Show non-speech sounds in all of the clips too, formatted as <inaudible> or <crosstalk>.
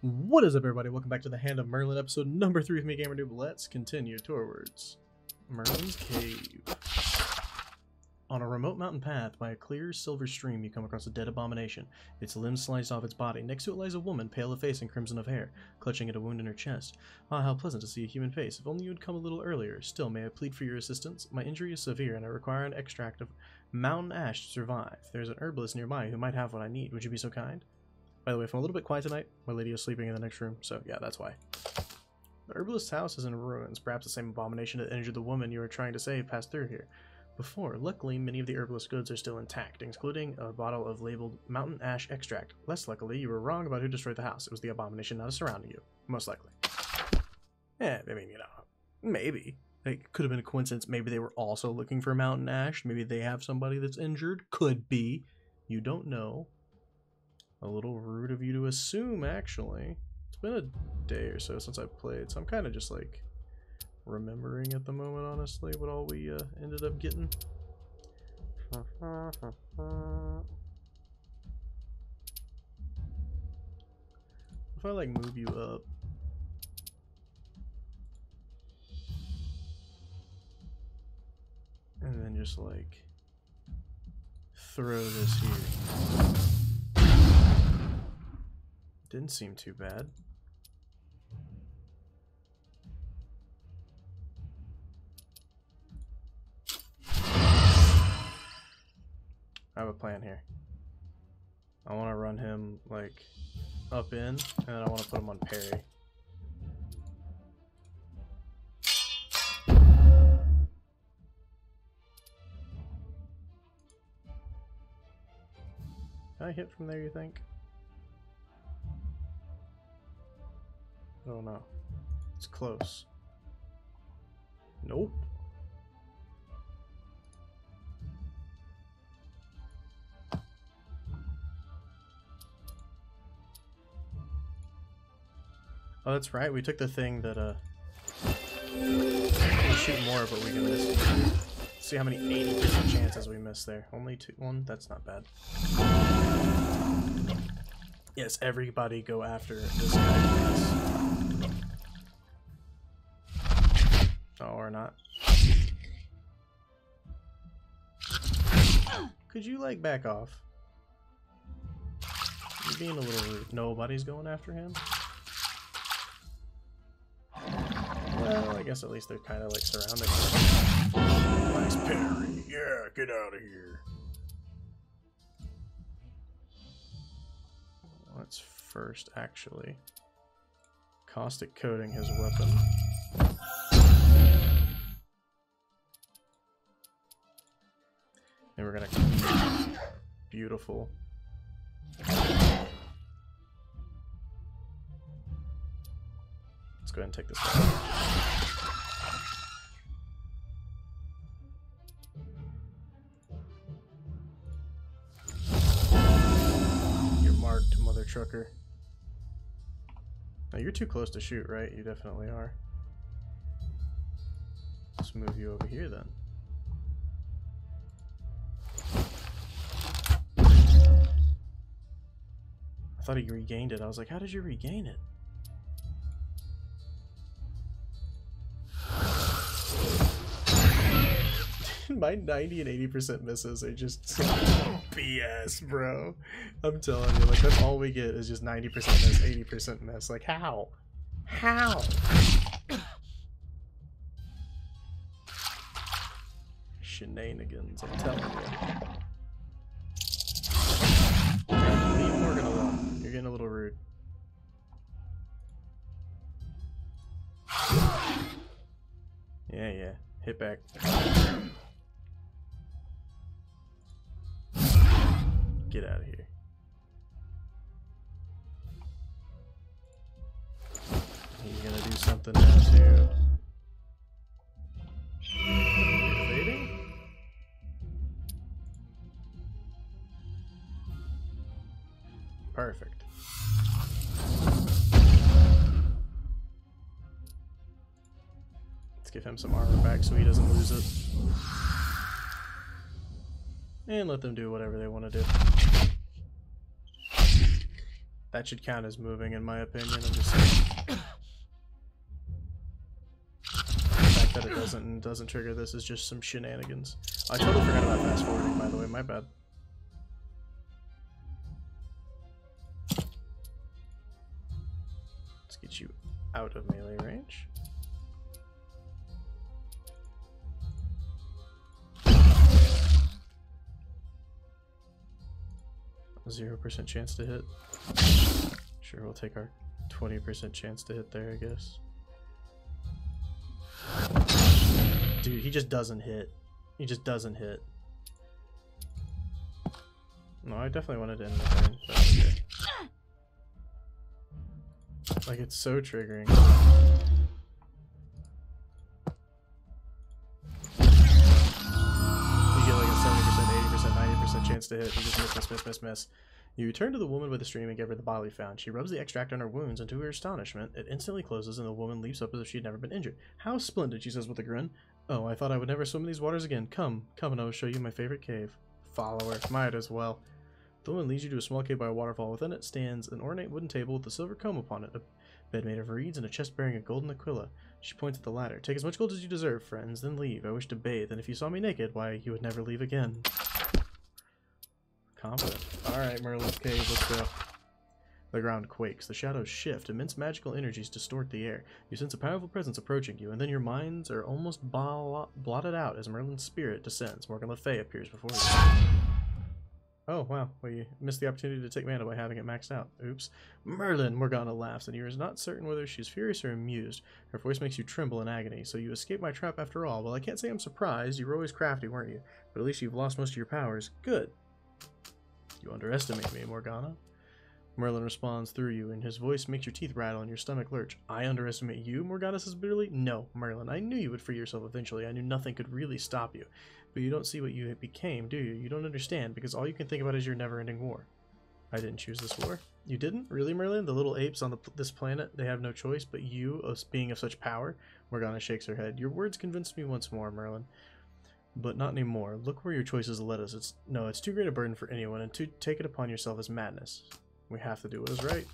What is up, everybody? Welcome back to the Hand of Merlin, episode number three with me, Gamer Knoob. Let's continue towards Merlin's Cave. On a remote mountain path, by a clear silver stream, you come across a dead abomination. Its limbs sliced off its body. Next to it lies a woman, pale of face and crimson of hair, clutching at a wound in her chest. Ah, how pleasant to see a human face. If only you had come a little earlier. Still, may I plead for your assistance? My injury is severe, and I require an extract of mountain ash to survive. There's an herbalist nearby who might have what I need. Would you be so kind? By the way, if I'm a little bit quiet tonight, my lady is sleeping in the next room, so yeah, that's why. The herbalist's house is in ruins. Perhaps the same abomination that injured the woman you were trying to save passed through here before. Luckily, many of the herbalist's goods are still intact, including a bottle of labeled mountain ash extract. Less luckily, you were wrong about who destroyed the house. It was the abomination that is surrounding you. Most likely. Yeah, I mean, you know, maybe. It could have been a coincidence. Maybe they were also looking for mountain ash. Maybe they have somebody that's injured. Could be. You don't know. A little rude of you to assume, actually. It's been a day or so since I played, so I'm kind of just like remembering at the moment, honestly, what all we uh, ended up getting. If I like move you up. And then just like throw this here. Didn't seem too bad. I have a plan here. I want to run him like up in, and then I want to put him on parry. I hit from there, you think? Don't know. It's close. Nope. Oh, that's right. We took the thing that, uh... We shoot more, but we can miss. See how many 80% chances we miss there. Only two, one? That's not bad. Yes, everybody go after this guy. Oh, or not. Could you, like, back off? You're being a little rude. Nobody's going after him? Well, I guess at least they're kind of like surrounding him. Nice parry. Yeah, get out of here. First actually caustic coating his weapon. And we're gonna beautiful. Let's go ahead and take this mother trucker. You're too close to shoot, right? You definitely are. Let's move you over here then. I thought he regained it. I was like, how did you regain it? My 90 and 80% misses are just BS, <laughs> bro. I'm telling you, like, that's all we get is just 90% miss, 80% miss. Like, how? How? Shenanigans, I'm telling you. Leave Morgan alone. You're getting a little rude. Yeah, yeah. Hit back. Perfect. Let's give him some armor back so he doesn't lose it. And let them do whatever they want to do. That should count as moving, in my opinion. I'm just saying. That it doesn't doesn't trigger this is just some shenanigans. I totally forgot about fast forwarding, by the way. My bad. Out of melee range. Zero percent chance to hit. Sure, we'll take our twenty percent chance to hit there, I guess. Dude, he just doesn't hit. He just doesn't hit. No, I definitely wanted to end the turn. Like, it's so triggering. You get like a 70%, 80%, 90% chance to hit. You just miss, miss, miss, miss, miss. You return to the woman with the stream and give her the bottle you found. She rubs the extract on her wounds, and to her astonishment, it instantly closes, and the woman leaps up as if she had never been injured. How splendid, she says with a grin. Oh, I thought I would never swim in these waters again. Come, come, and I will show you my favorite cave. Follow her. Might as well. The woman leads you to a small cave by a waterfall. Within it stands an ornate wooden table with a silver comb upon it, a bed made of reeds, and a chest bearing a golden aquila. She points at the ladder. Take as much gold as you deserve, friends, then leave. I wish to bathe, and if you saw me naked, why, you would never leave again. Confident. Alright, Merlin's cave, let's go. The ground quakes, the shadows shift, immense magical energies distort the air. You sense a powerful presence approaching you, and then your minds are almost blotted out as Merlin's spirit descends. Morgan Le Fay appears before you. Oh, wow. Well, you missed the opportunity to take mana by having it maxed out. Oops. Merlin, Morgana laughs, and you are not certain whether she's furious or amused. Her voice makes you tremble in agony. So you escaped my trap after all. Well, I can't say I'm surprised. You were always crafty, weren't you? But at least you've lost most of your powers. Good. You underestimate me, Morgana. Merlin responds through you, and his voice makes your teeth rattle and your stomach lurch. I underestimate you, Morgana says bitterly. No, Merlin, I knew you would free yourself eventually. I knew nothing could really stop you. But you don't see what you became, do you? You don't understand, because all you can think about is your never-ending war. I didn't choose this war. You didn't? Really, Merlin? The little apes on the, this planet, they have no choice, but you, as being of such power? Morgana shakes her head. Your words convinced me once more, Merlin. But not anymore. Look where your choices led us. It's No, it's too great a burden for anyone, and to take it upon yourself is madness. We have to do what is right.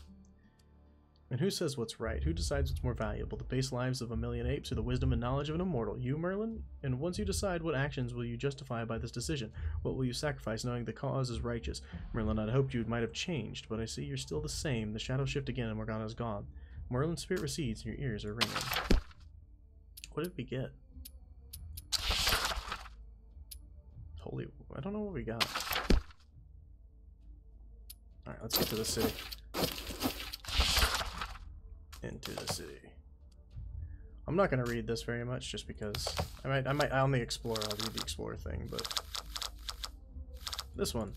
And who says what's right? Who decides what's more valuable? The base lives of a million apes or the wisdom and knowledge of an immortal? You, Merlin? And once you decide, what actions will you justify by this decision? What will you sacrifice knowing the cause is righteous? Merlin, I'd hoped you might have changed, but I see you're still the same. The shadows shift again and Morgana's gone. Merlin's spirit recedes and your ears are ringing. What did we get? Holy, I don't know what we got. Alright, let's get to the city. Into the city. I'm not gonna read this very much just because I might I might I only explore I'll read the Explorer thing, but this one.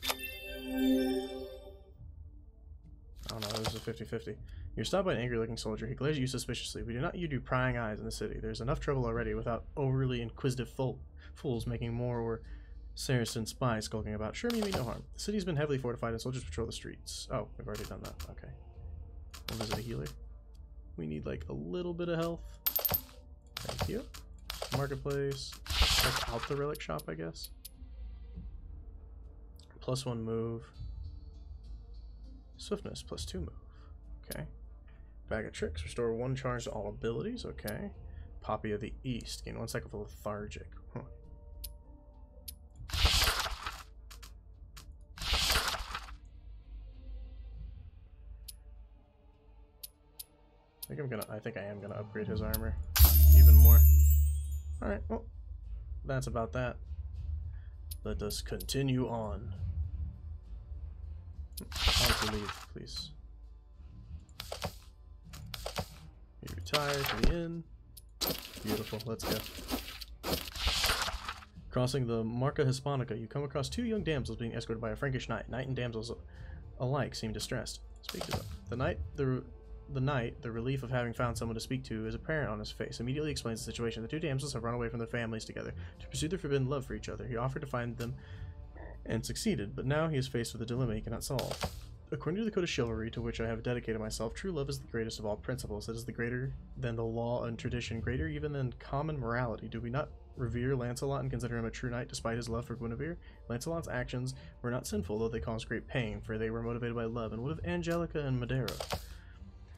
Oh no, this is a 50-50. You're stopped by an angry looking soldier. He glares at you suspiciously. We do not you do prying eyes in the city. There's enough trouble already without overly inquisitive fools making more or Saracen spies skulking about. Sure, you mean no harm. The city's been heavily fortified and soldiers patrol the streets. Oh, we've already done that. Okay. We'll visit a healer. We need like a little bit of health. Thank you. Marketplace. Check out the relic shop, I guess. Plus one move. Swiftness, plus two move. Okay. Bag of tricks. Restore one charge to all abilities. Okay. Poppy of the East. Gain one second of lethargic. Think I'm gonna. I think I am gonna upgrade his armor even more. All right. Well, that's about that. Let us continue on. I'll leave, please. You retire to the inn. Beautiful. Let's go. Crossing the Marca Hispanica, you come across two young damsels being escorted by a Frankish knight. Knight and damsels alike seem distressed. Speak to them. The knight, the the knight, the relief of having found someone to speak to is apparent on his face. Immediately explains the situation. The two damsels have run away from their families together to pursue their forbidden love for each other. He offered to find them and succeeded, but now he is faced with a dilemma he cannot solve. According to the code of chivalry to which I have dedicated myself, true love is the greatest of all principles. It is the greater than the law and tradition, greater even than common morality. Do we not revere Lancelot and consider him a true knight despite his love for Guinevere? Lancelot's actions were not sinful, though they caused great pain, for they were motivated by love. And what of Angelica and Medoro?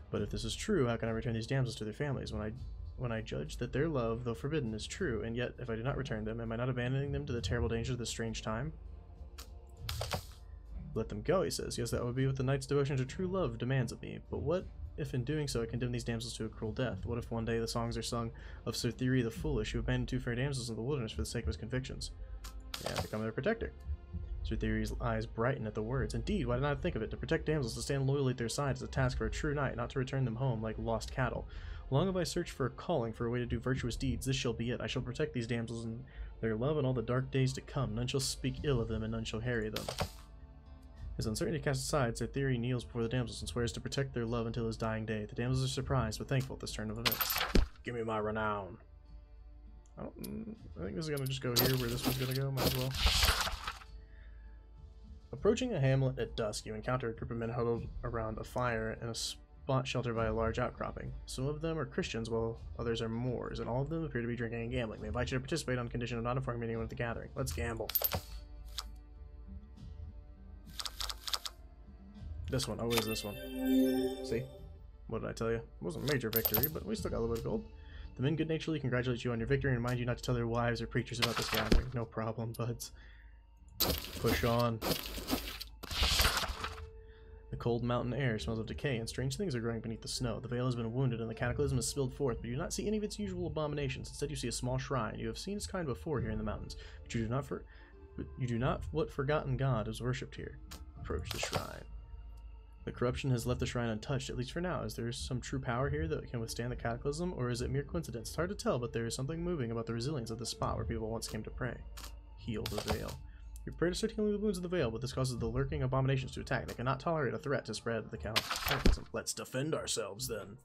But if this is true, how can I return these damsels to their families when I when I judge that their love, though forbidden, is true, and yet if I do not return them, am I not abandoning them to the terrible dangers of this strange time? Let them go, he says. Yes, that would be what the knight's devotion to true love demands of me. But what if in doing so I condemn these damsels to a cruel death? What if one day the songs are sung of Sir Thierry the Foolish, who abandoned two fair damsels in the wilderness for the sake of his convictions? Yeah, become their protector. Sir Thierry's eyes brighten at the words. Indeed, why did I not think of it? To protect damsels, to stand loyally at their side is a task for a true knight, not to return them home like lost cattle. Long have I searched for a calling, for a way to do virtuous deeds. This shall be it. I shall protect these damsels and their love in all the dark days to come. None shall speak ill of them, and none shall harry them. His uncertainty cast aside, Sir Thierry kneels before the damsels and swears to protect their love until his dying day. The damsels are surprised, but thankful at this turn of events. Give me my renown. I, don't, mm, I think this is going to just go here where this one's going to go. Might as well. Approaching a hamlet at dusk, you encounter a group of men huddled around a fire in a spot sheltered by a large outcropping. Some of them are Christians, while others are Moors, and all of them appear to be drinking and gambling. They invite you to participate on condition of not informing anyone at the gathering. Let's gamble. This one. Oh, is this one? See? What did I tell you? It wasn't a major victory, but we still got a little bit of gold. The men good naturedly congratulate you on your victory and remind you not to tell their wives or preachers about this gathering. No problem, buds. Push on. The cold mountain air smells of decay, and strange things are growing beneath the snow. The veil has been wounded, and the cataclysm has spilled forth, but you do not see any of its usual abominations. Instead, you see a small shrine. You have seen its kind before here in the mountains, but you do not for you do not what forgotten god is worshipped here. Approach the shrine. The corruption has left the shrine untouched, at least for now. Is there some true power here that can withstand the cataclysm, or is it mere coincidence? It's hard to tell, but there is something moving about the resilience of the spot where people once came to pray. Heal the veil. Your prayers are healing the wounds of the veil, but this causes the lurking abominations to attack. They cannot tolerate a threat to spread the cataclysm. Let's defend ourselves, then.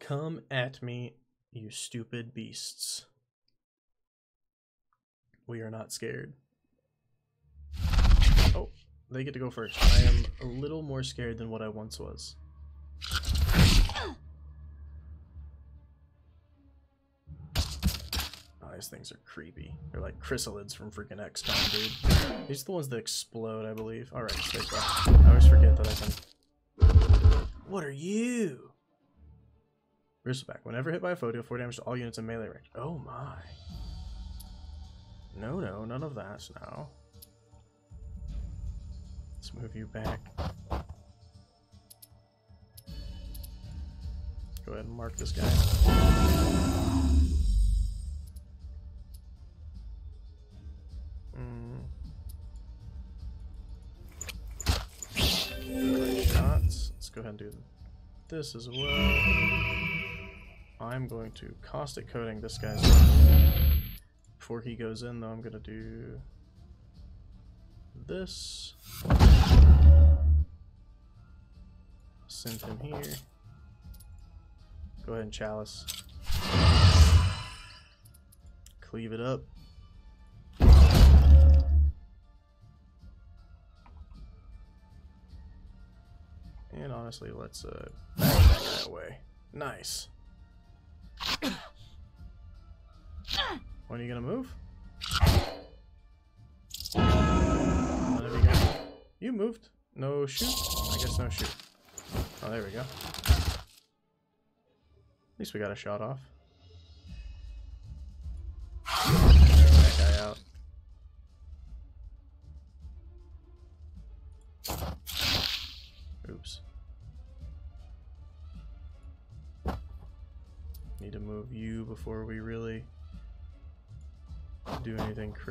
Come at me, you stupid beasts. We are not scared. Oh, they get to go first. I am a little more scared than what I once was. These things are creepy. They're like chrysalids from freaking XCOM, dude. These are the ones that explode, I believe. Alright, stay I always forget that I can... What are you? Bristleback. Whenever hit by a foe, deal 4 damage to all units in melee range. Oh my. No, no, none of that now. Let's move you back. Go ahead and mark this guy. Do this as well. I'm going to caustic coating this guy's before he goes in though. I'm gonna do this. Send him here. Go ahead and chalice. Cleave it up And honestly, let's uh, <coughs> back that away. Nice. When are you gonna move? You, you moved. No shoot? I guess no shoot. Oh, there we go. At least we got a shot off.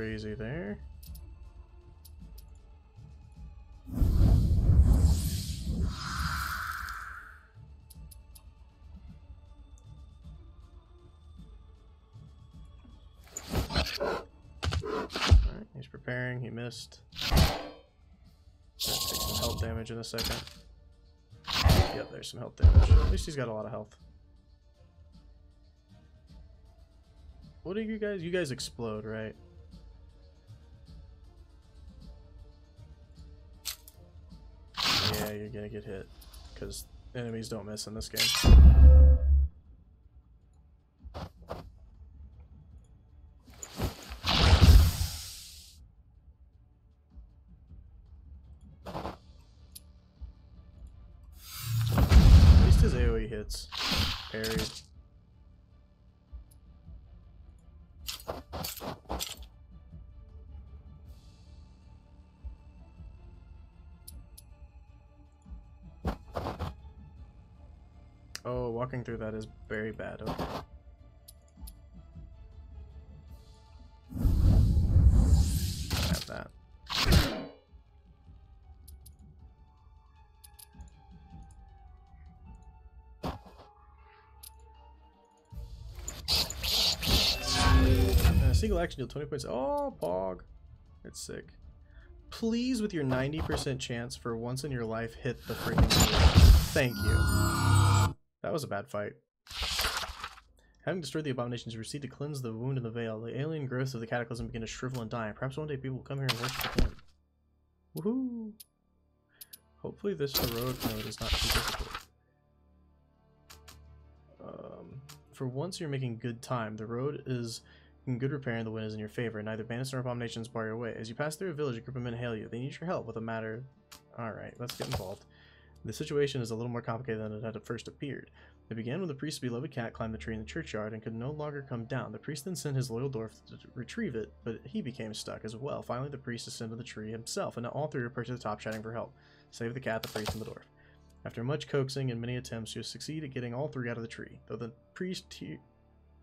Crazy there. Alright, he's preparing, he missed. Take some health damage in a second. Yep, there's some health damage. At least he's got a lot of health. What do you guys? You guys explode, right? You're gonna get hit. Because enemies don't miss in this game. Oh, walking through that is very bad. Okay. Have that. Uh, single action deal 20 points. Oh, Pog. It's sick. Please, with your 90% chance for once in your life, hit the freaking. Thank you. That was a bad fight. Having destroyed the abominations, you proceed to cleanse the wound in the veil. The alien growths of the cataclysm begin to shrivel and die. Perhaps one day people will come here and worship again. Woohoo! Hopefully this heroic mode is not too difficult. Um, for once you're making good time. The road is in good repair and the wind is in your favor. Neither bandits nor abominations bar your way. As you pass through a village, a group of men hail you. They need your help with a matter... Alright, let's get involved. The situation is a little more complicated than it had at first appeared. It began when the priest's beloved cat climbed the tree in the churchyard and could no longer come down. The priest then sent his loyal dwarf to retrieve it, but he became stuck as well. Finally, the priest ascended the tree himself, and now all three at the top shouting for help. Save the cat, the priest, and the dwarf. After much coaxing and many attempts, you succeed at getting all three out of the tree. Though the priest te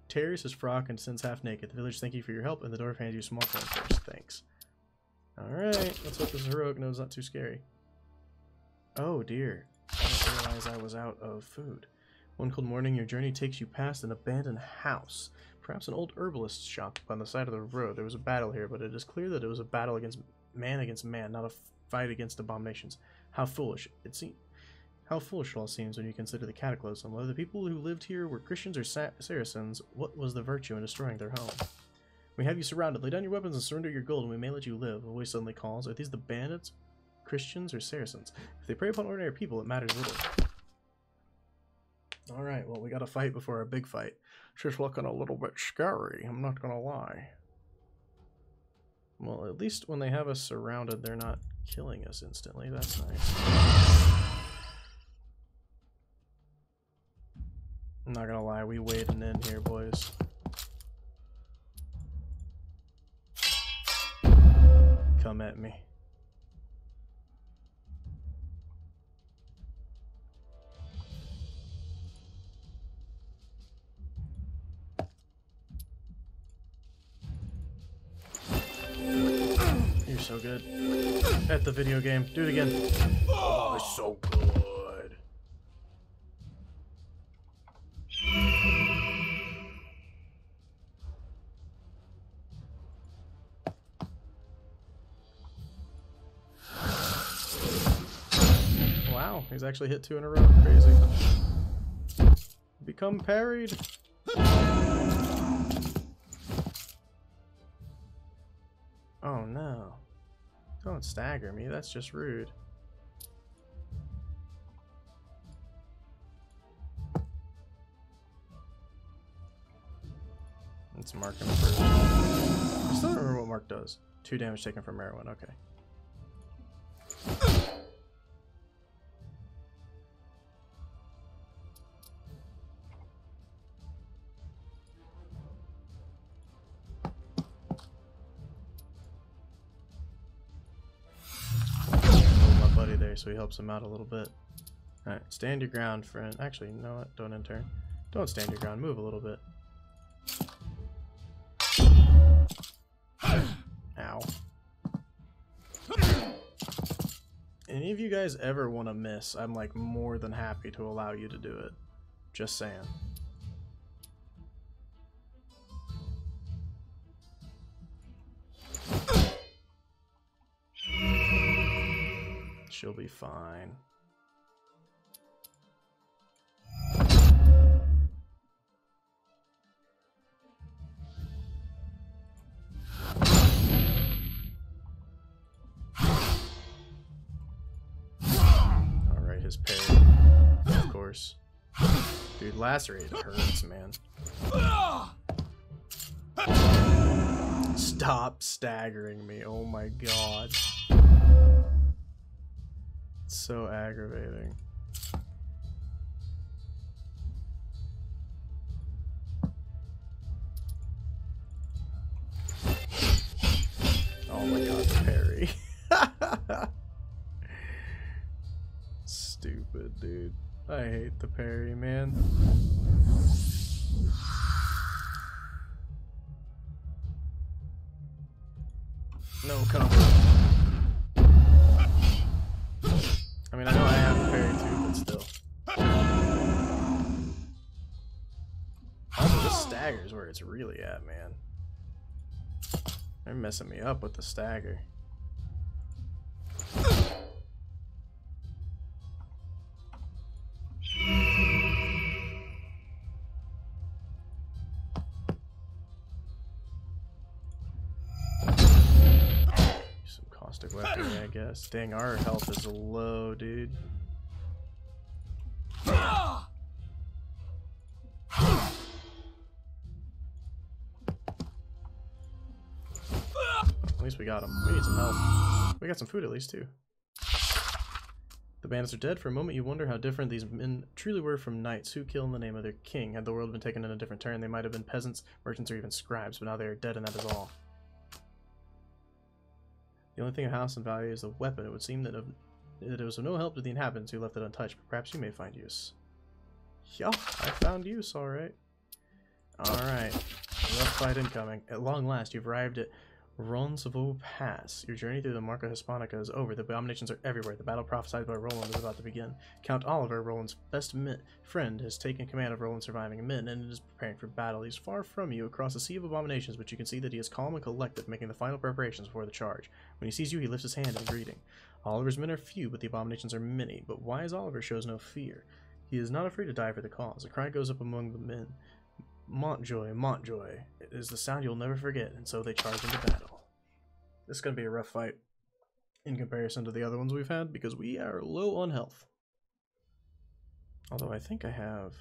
tears his frock and sends half naked, the village thank you for your help, and the dwarf hands you some more coin first. Thanks. Alright, let's hope this heroic node's not too scary. Oh dear. I didn't realize I was out of food. One cold morning, your journey takes you past an abandoned house, perhaps an old herbalist's shop on the side of the road. There was a battle here, but it is clear that it was a battle against man against man, not a fight against abominations. How foolish it seems. How foolish it all seems when you consider the cataclysm. Whether the people who lived here were Christians or Sa Saracens, what was the virtue in destroying their home? We have you surrounded. Lay down your weapons and surrender your gold, and we may let you live. A voice suddenly calls. Are these the bandits? Christians or Saracens. If they prey upon ordinary people, it matters little. Alright, well, we gotta fight before our big fight. She's looking a little bit scary, I'm not gonna lie. Well, at least when they have us surrounded, they're not killing us instantly. That's nice. I'm not gonna lie, we wading in here, boys. Come at me. So good. At the video game. Do it again. Oh, it's so good. Wow, he's actually hit two in a row. Crazy. Become parried. Stagger me, that's just rude. Let's mark him first. I still don't remember what Mark does. Two damage taken from Merwin, okay. He helps him out a little bit. Alright, stand your ground, friend. Actually, no? Don't enter. Don't stand your ground. Move a little bit. Ow. Any of you guys ever want to miss, I'm like more than happy to allow you to do it. Just saying. She'll be fine. Alright, his parry. Of course. Dude, lacerate hurts, man. Stop staggering me. Oh my god. It's so aggravating. Oh my god, parry. <laughs> Stupid, dude. I hate the parry, man. Messing me up with the stagger. Some caustic weaponry, I guess. Dang, our health is low, dude. At we got him. We need some help. We got some food at least, too. The bandits are dead. For a moment, you wonder how different these men truly were from knights who kill in the name of their king. Had the world been taken in a different turn, they might have been peasants, merchants, or even scribes, but now they are dead, and that is all. The only thing of house and value is the weapon. It would seem that, of, that it was of no help to the inhabitants who left it untouched, but perhaps you may find use. Yeah, I found use, alright. Alright. Rough fight incoming. At long last, you've arrived at Roncesvalles Pass. Your journey through the Marca Hispanica is over. The abominations are everywhere. The battle prophesied by Roland is about to begin. Count Oliver, Roland's best friend, has taken command of Roland's surviving men and is preparing for battle. He's far from you across a sea of abominations, but you can see that he is calm and collected, making the final preparations before the charge. When he sees you, he lifts his hand in greeting. Oliver's men are few, but the abominations are many. But wise Oliver shows no fear. He is not afraid to die for the cause. A cry goes up among the men. Montjoy, Montjoy. It is the sound you'll never forget, and so they charge into battle. This is going to be a rough fight in comparison to the other ones we've had because we are low on health. Although I think I have...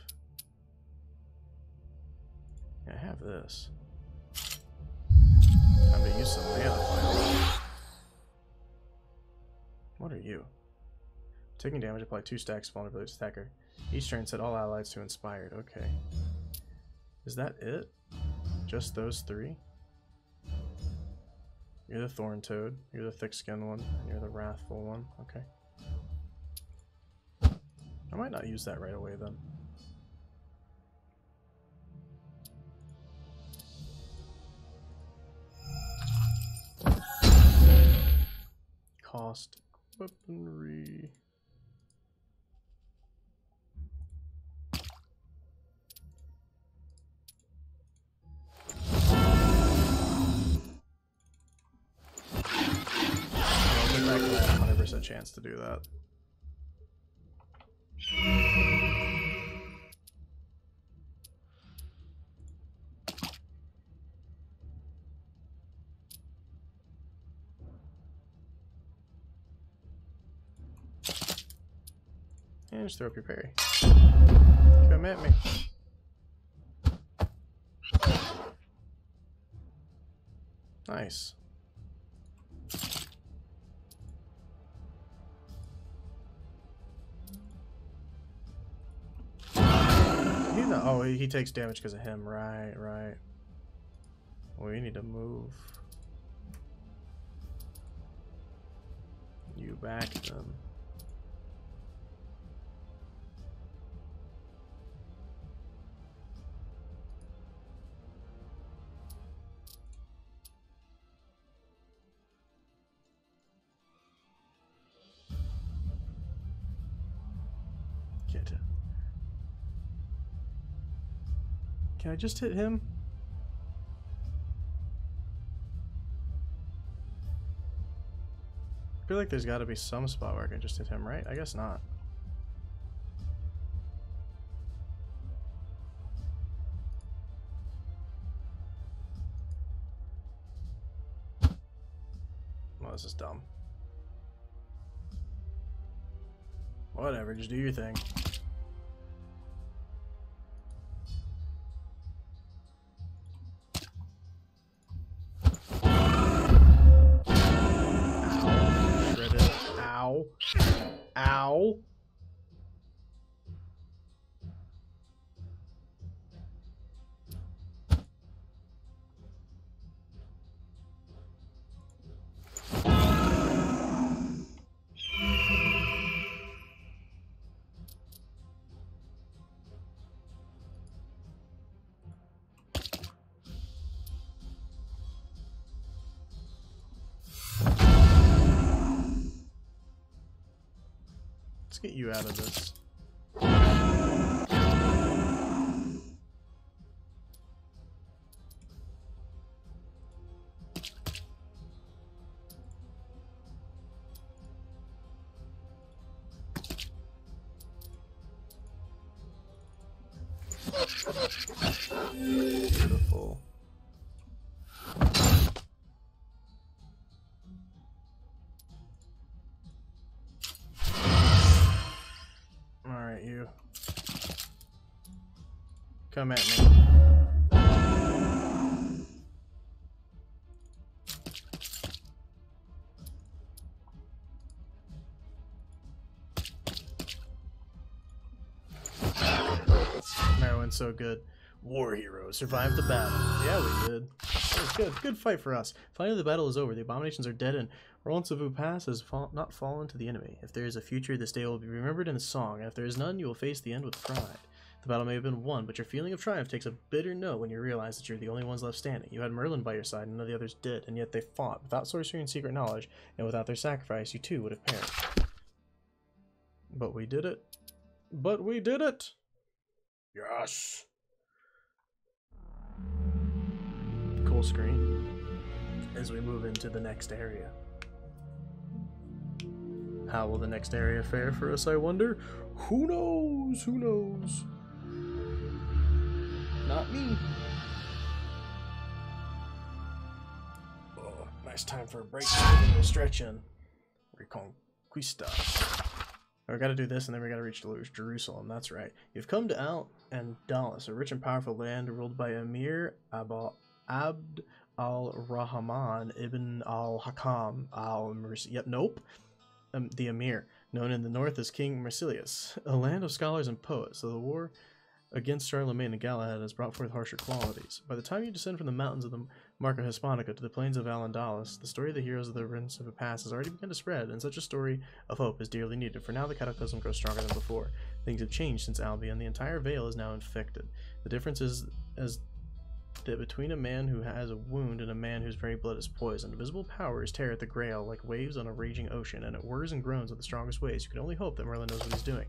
I have this. Time to use some mana finally. What are you? Taking damage, apply two stacks vulnerability to. Each turn set all allies to inspired. Okay. Is that it? Just those three? You're the Thorn Toad, you're the Thick Skinned one, you're the Wrathful one. Okay. I might not use that right away then. Cost weaponry. A chance to do that. And just throw up your parry. Come at me. Nice. Oh, he, takes damage because of him. Right, right. We need to move. You back them. Just hit him? I feel like there's got to be some spot where I can just hit him, right? I guess not. Well, this is dumb. Whatever, just do your thing. Ow. Let's get you out of this. Beautiful. Come at me. Merwin's so good. War hero, survived the battle. Yeah, we did. That was good. Good fight for us. Finally, the battle is over. The abominations are dead, and Roncesvalles Pass has fall not fallen to the enemy. If there is a future, this day will be remembered in a song, and if there is none, you will face the end with pride. The battle may have been won, but your feeling of triumph takes a bitter note when you realize that you're the only ones left standing. You had Merlin by your side, and none of the others did, and yet they fought. Without sorcery and secret knowledge, and without their sacrifice, you too would have perished. But we did it. But we did it! Yes! Cool screen. As we move into the next area. How will the next area fare for us, I wonder? Who knows? Who knows? Not me. Oh, nice time for a break. A little stretching. Reconquista. We gotta do this and then we gotta reach Jerusalem, that's right. You've come to Al Andalus, a rich and powerful land ruled by Emir Abba Abd al-Rahman ibn al-Hakam al-Mursi. Yep, nope. Um, the Emir, known in the north as King Marsilius, a land of scholars and poets. So the war against Charlemagne and Galahad has brought forth harsher qualities. By the time you descend from the mountains of the Marca Hispanica to the plains of Al-Andalus, the story of the heroes of the Roncesvalles Pass has already begun to spread, and such a story of hope is dearly needed, for now the cataclysm grows stronger than before. Things have changed since Albion, and the entire veil is now infected. The difference is as that between a man who has a wound and a man whose very blood is poisoned, visible powers tear at the Grail like waves on a raging ocean, and it whirs and groans with the strongest ways. You can only hope that Merlin knows what he's doing.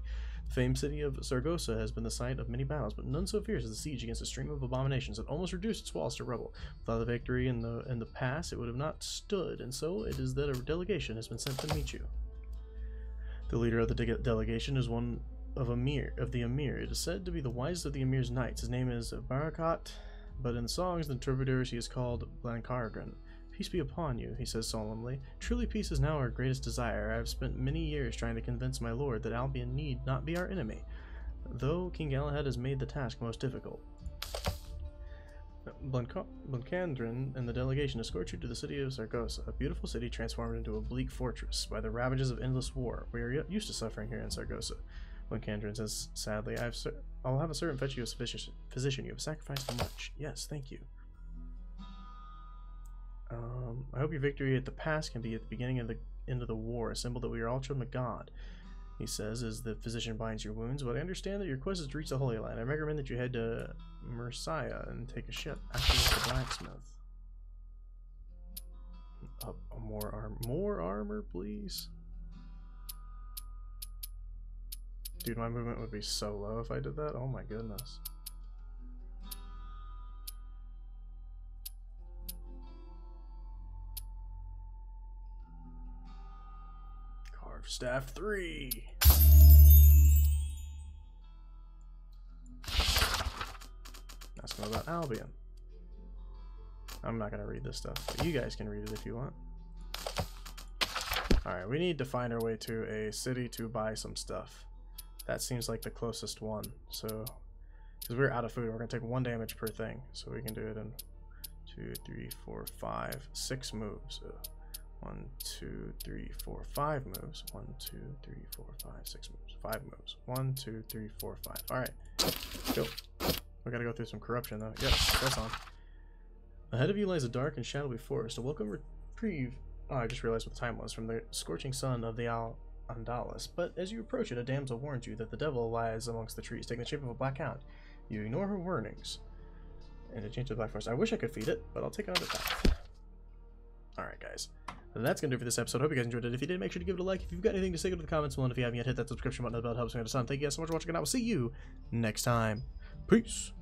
The famed city of Saragossa has been the site of many battles, but none so fierce as the siege against a stream of abominations that almost reduced its walls to rubble. Without the victory in the in the pass, it would have not stood, and so it is that a delegation has been sent to meet you. The leader of the de delegation is one of Emir of the Emir. It is said to be the wisest of the Emir's knights. His name is Barakat, but in the songs and troubadours he is called Blancandrin. Peace be upon you, he says solemnly. Truly peace is now our greatest desire. I have spent many years trying to convince my lord that Albion need not be our enemy, though King Galahad has made the task most difficult. Blancandrin and the delegation escort you to the city of Saragossa, a beautiful city transformed into a bleak fortress by the ravages of endless war. We are used to suffering here in Saragossa. Blancandrin says sadly, I have I'll have a servant fetch you a physician. You have sacrificed much. Yes, thank you. Um, I hope your victory at the pass can be at the beginning of the end of the war, a symbol that we are all children of God. He says, as the physician binds your wounds, but I understand that your quest is to reach the Holy Land. I recommend that you head to Murcia and take a ship after the blacksmith. Uh, more armor, more armor, please. Dude, my movement would be so low if I did that. Oh my goodness. Carve staff three. Ask about Albion. I'm not gonna read this stuff, but you guys can read it if you want. Alright, we need to find our way to a city to buy some stuff. That seems like the closest one. So, because we're out of food, we're going to take one damage per thing. So we can do it in two, three, four, five, six moves. One, two, three, four, five moves. One, two, three, four, five, six moves. Five moves. One, two, three, four, five. All right, go. We got to go through some corruption though. Yes, press on. Ahead of you lies a dark and shadowy forest. A welcome reprieve. Oh, I just realized what the time was from the scorching sun of the Al Andalus, but as you approach it, a damsel warns you that the devil lies amongst the trees, taking the shape of a black hound. You ignore her warnings, and it changes to the black forest. I wish I could feed it, but I'll take another path. Alright, guys. That's going to do for this episode. Hope you guys enjoyed it. If you did, make sure to give it a like. If you've got anything to say, go to the comments below. And if you haven't yet, hit that subscription button. That helps me out a ton. Thank you guys so much for watching, and I will see you next time. Peace.